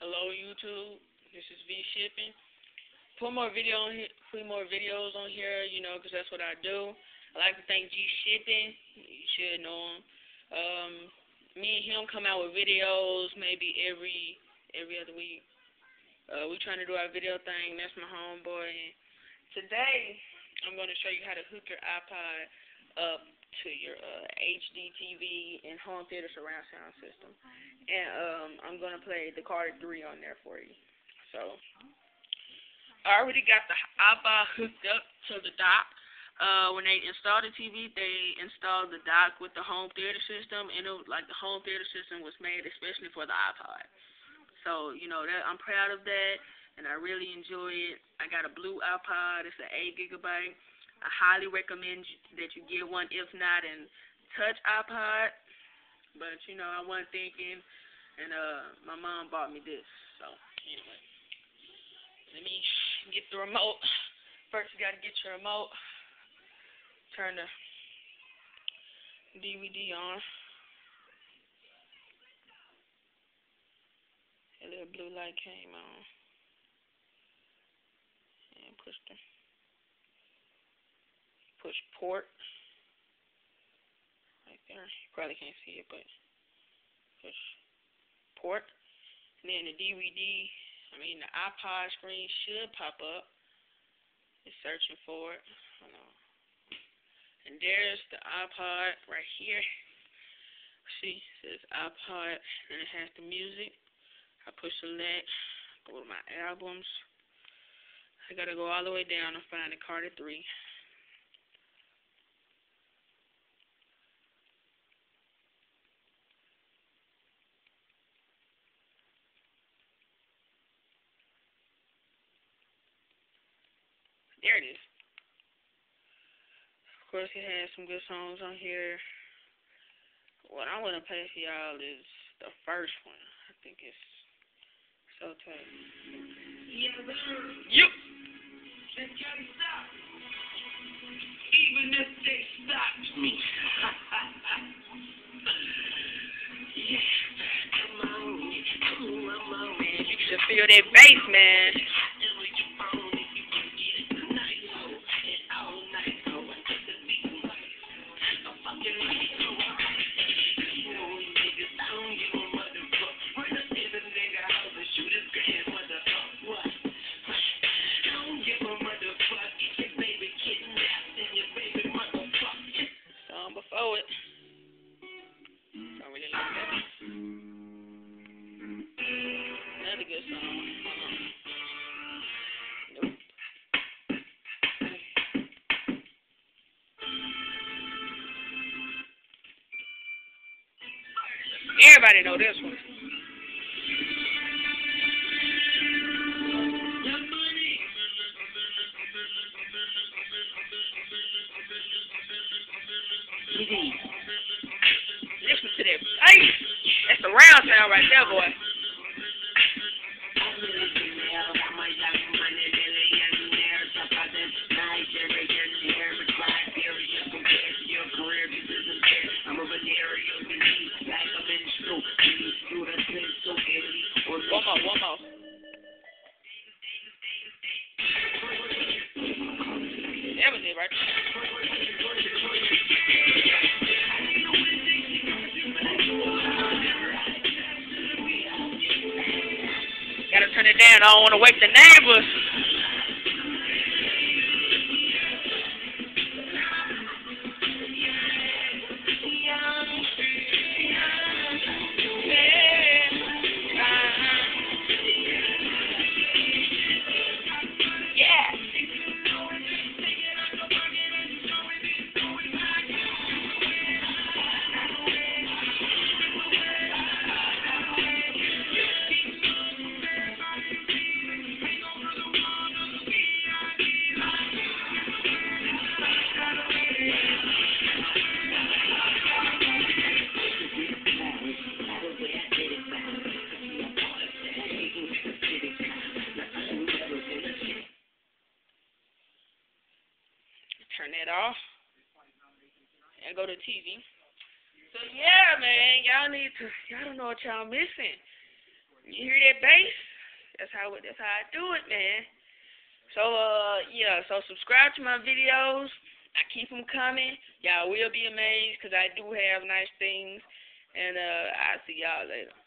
Hello YouTube, this is V Shipping. Put more video on here, put more videos on here, you know, 'cause that's what I do. I like to thank G Shipping. You should know him. Um, me and him come out with videos maybe every every other week. Uh, we trying to do our video thing. That's my homeboy. And today, I'm going to show you how to hook your iPod up to your uh, HD TV and home theater surround sound system. And um, I'm to play the Carter 3 on there for you. So, I already got the iPod hooked up to the dock. Uh, when they installed the TV, they installed the dock with the home theater system, and it was like the home theater system was made especially for the iPod. So, you know, that I'm proud of that, and I really enjoy it. I got a blue iPod. It's an 8 gigabyte. I highly recommend that you get one, if not in touch iPod. But you know, I wasn't thinking, and uh, my mom bought me this. So anyway, let me get the remote. First, you gotta get your remote. Turn the DVD on. A little blue light came on. And push the push port there. You probably can't see it, but push port. And then the DVD, I mean the iPod screen should pop up. It's searching for it. Hold on. And there's the iPod right here. See, it says iPod, and it has the music. I push select, go to my albums. I gotta go all the way down and find the Carter 3. There it is. Of course, it has some good songs on here. What I want to play for y'all is the first one. I think it's so tight. Yeah, Yep. Even if they stopped me. yeah. Come on, come on, man. You should feel that bass, man. Really like that. Another good song. Everybody know this one. To bass. That's the round sound right there, boy. One more, one more. That was it right. Down. I don't want to wake the neighbors. Off. And go to TV. So yeah, man, y'all need to y'all don't know what y'all missing. You hear that bass? That's how that's how I do it, man. So uh yeah, so subscribe to my videos. I keep them coming. Y'all will be amazed because I do have nice things. And uh I'll see y'all later.